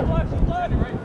Pressure, pressure, boy!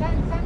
Fence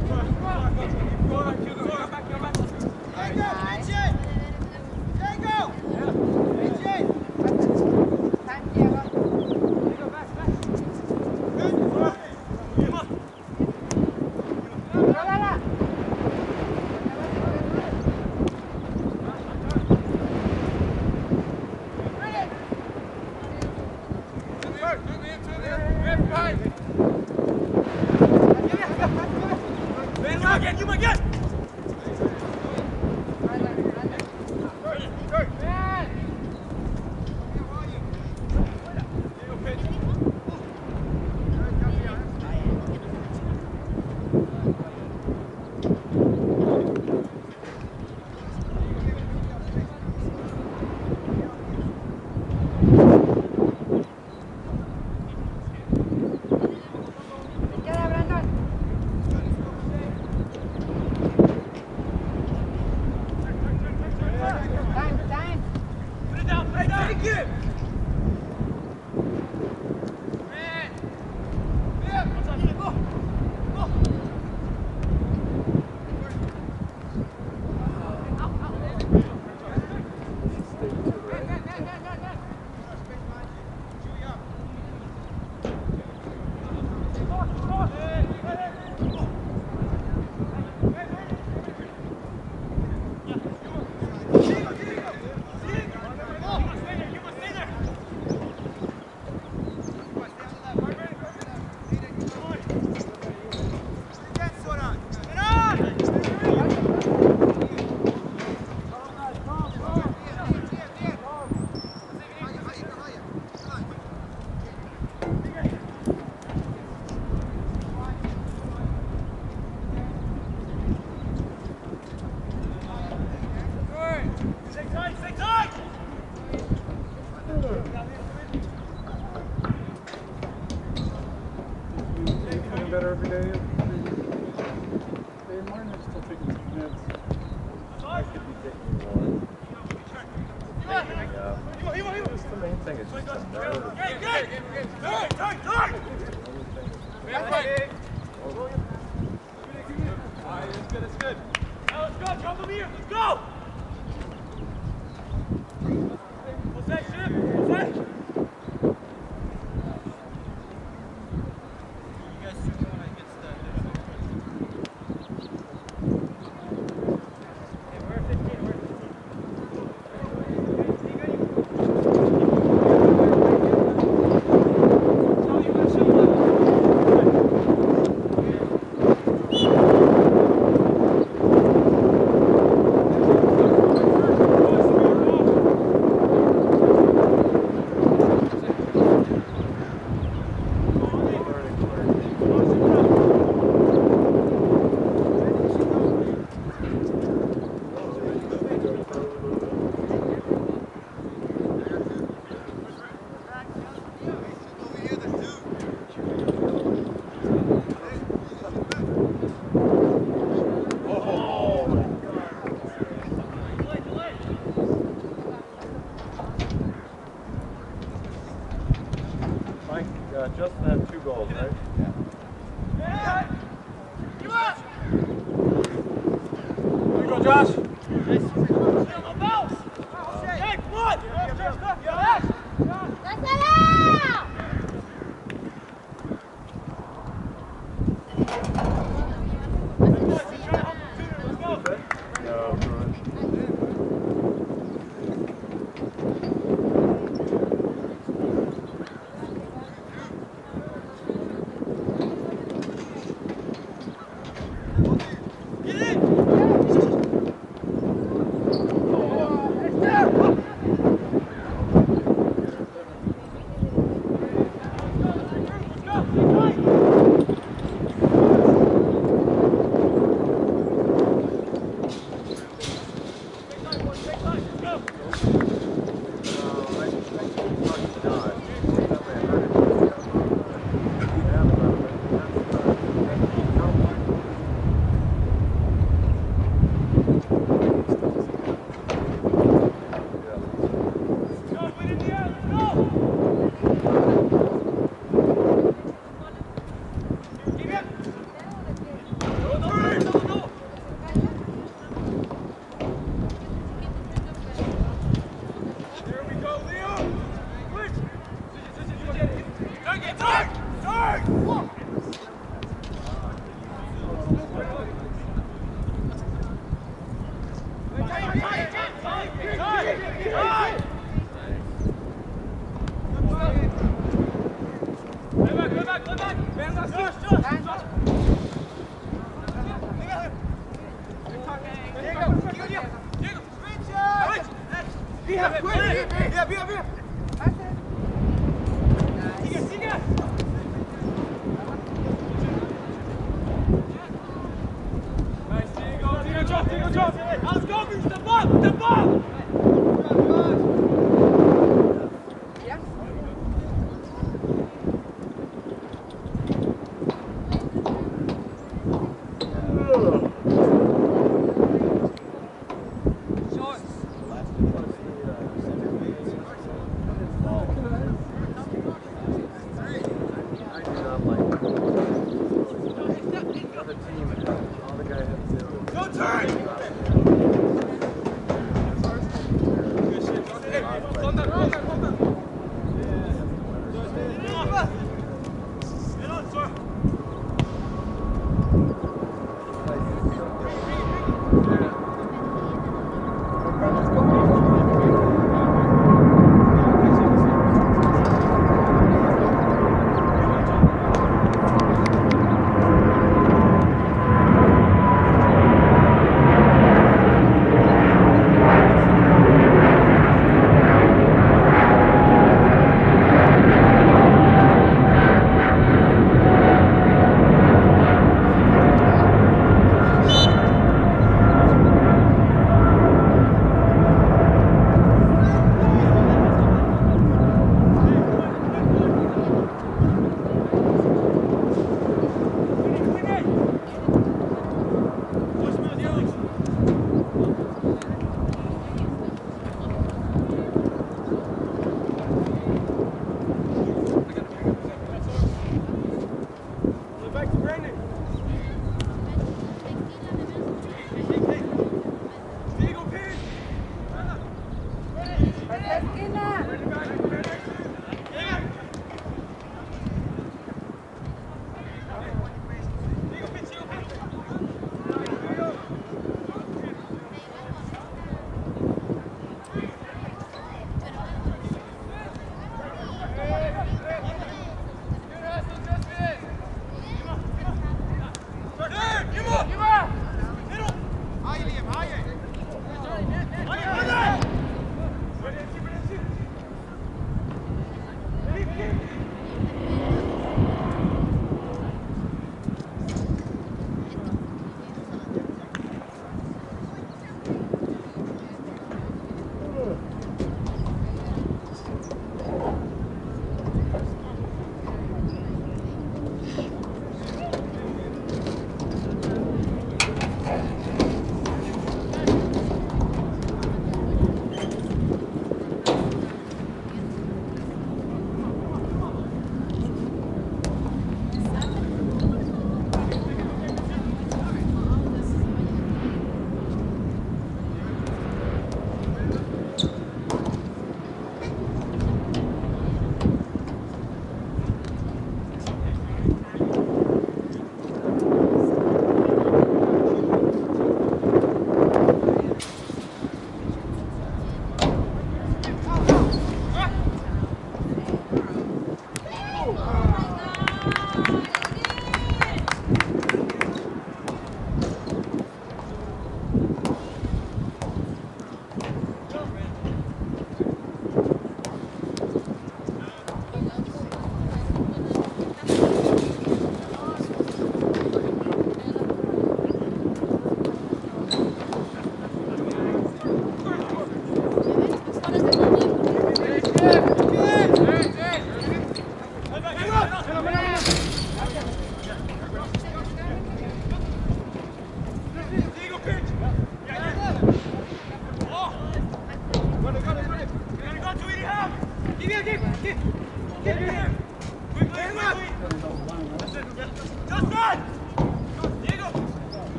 Keep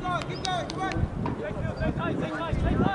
going, keep going, keep going. Take, take, take, take, take.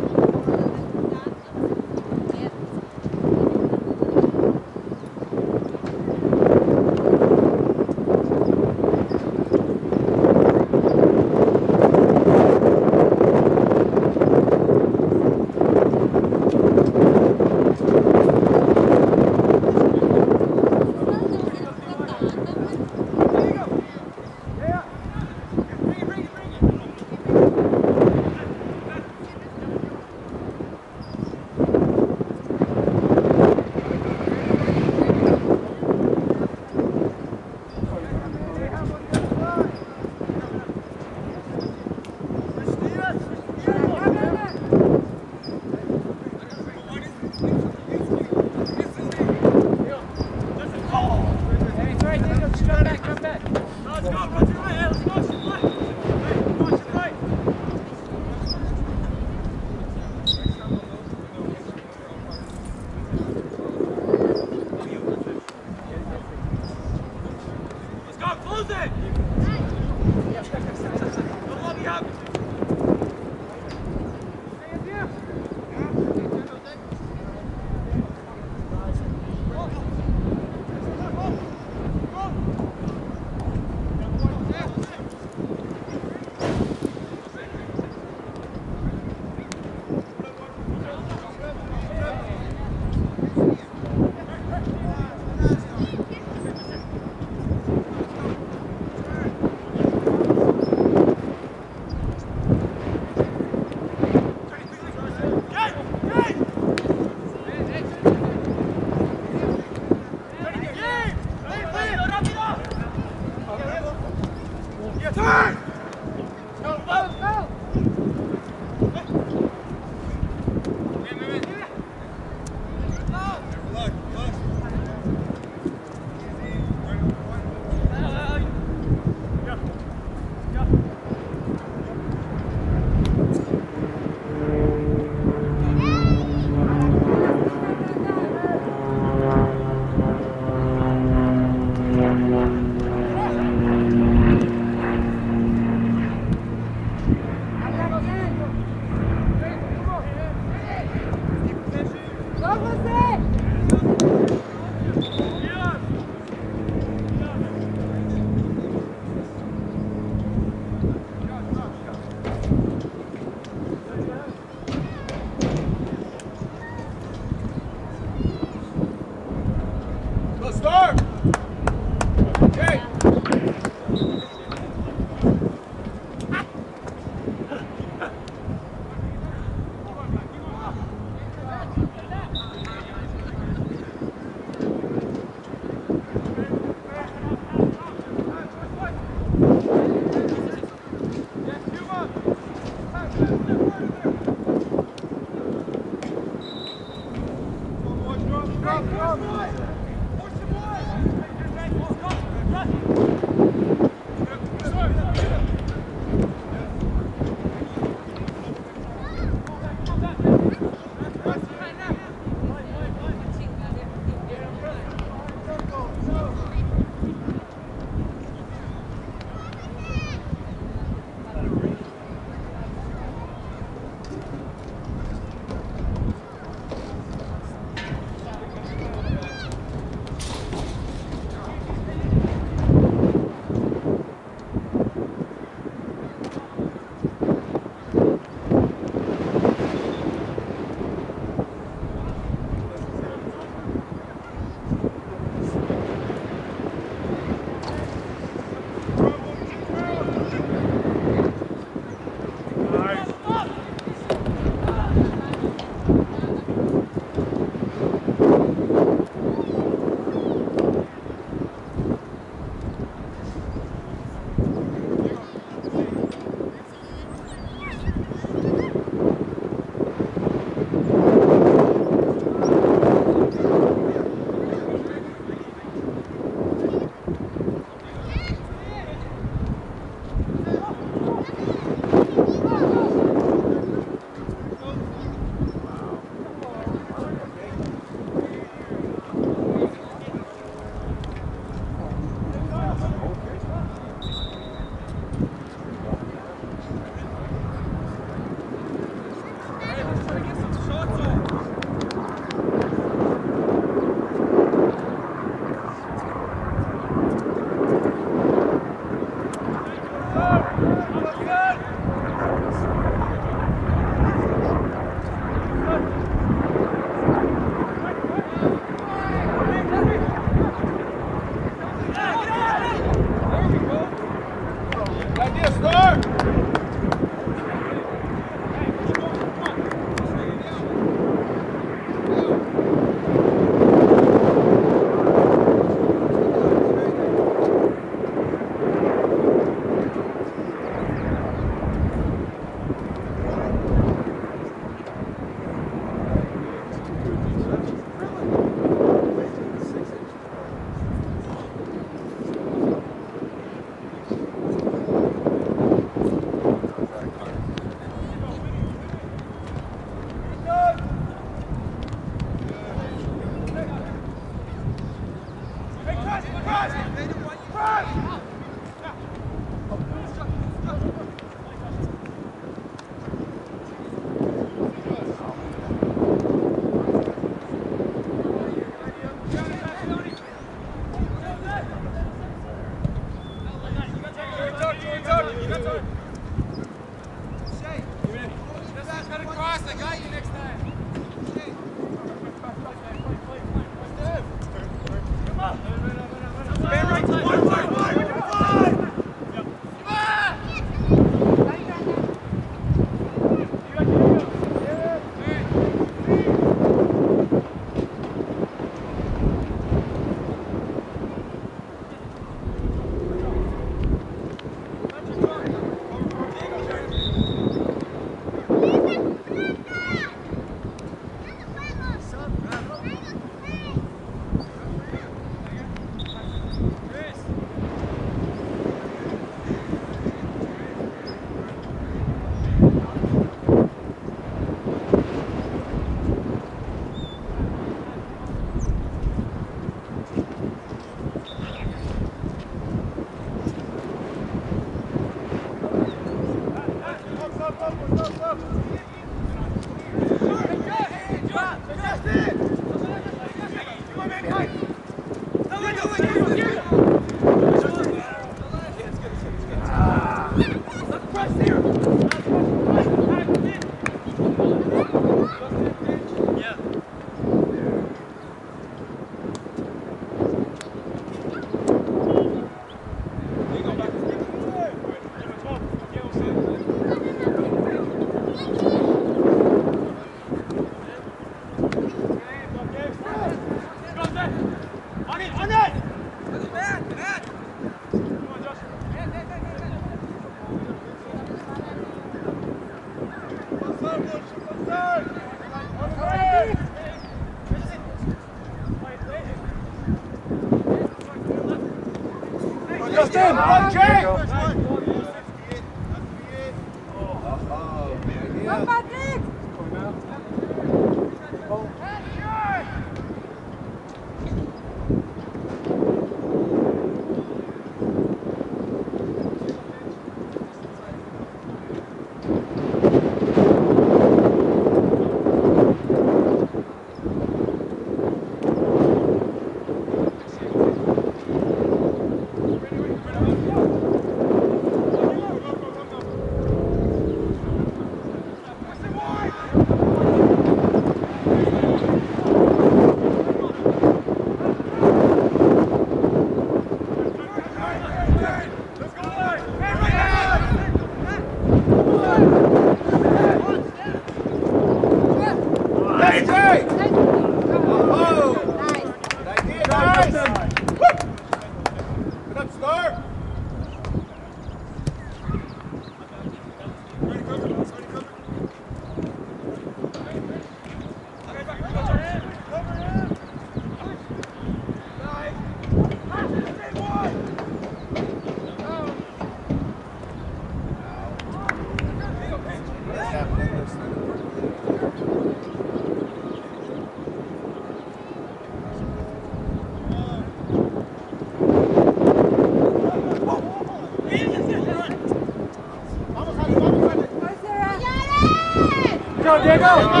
Diegão!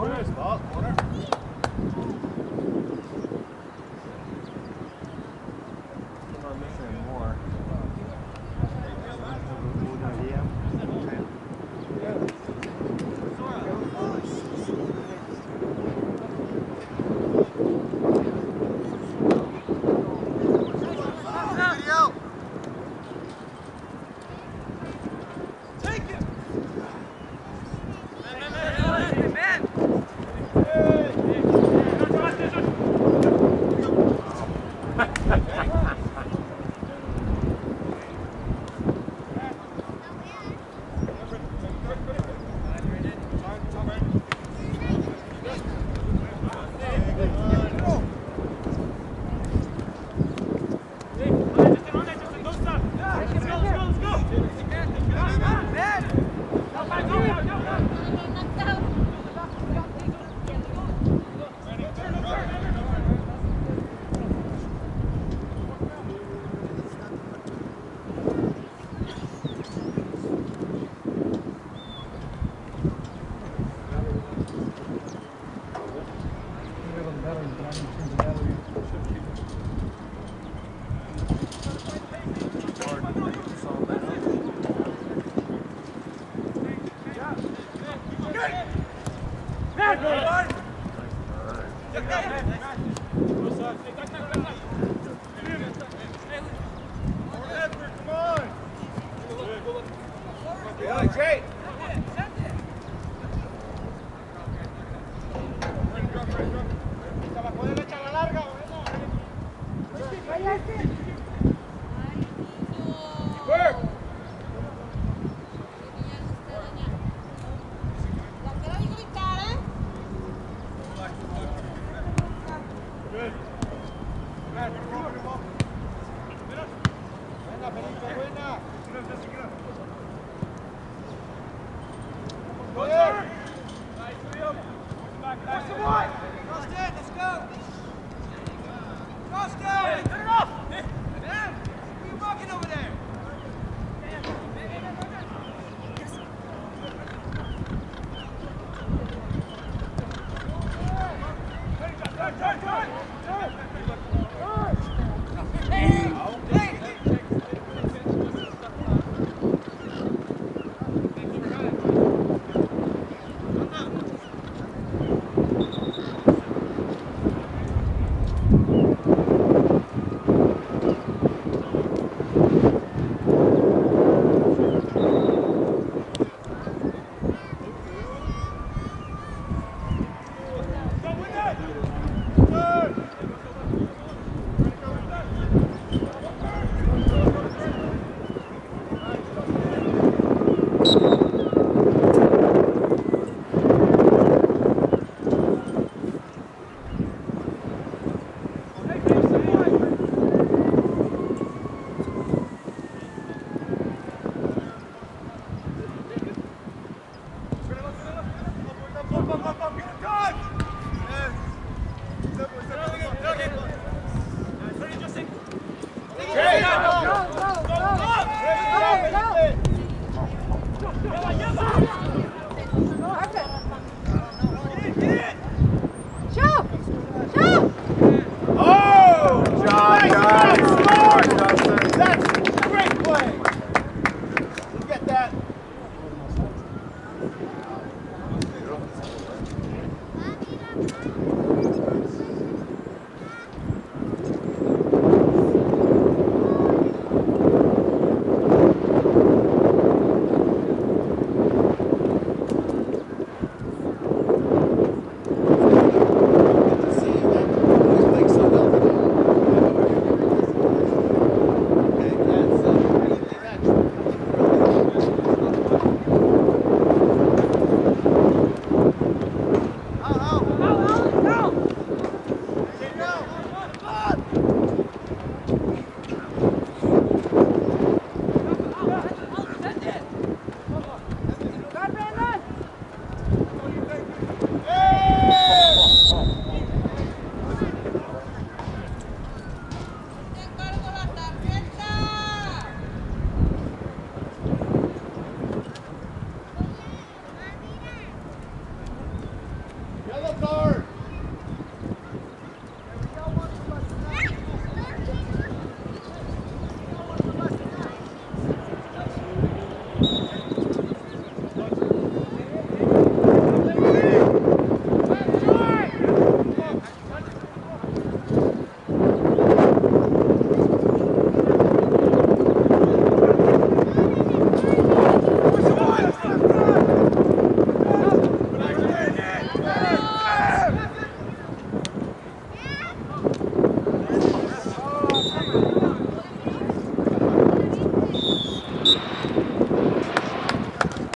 Corner. Ball, corner.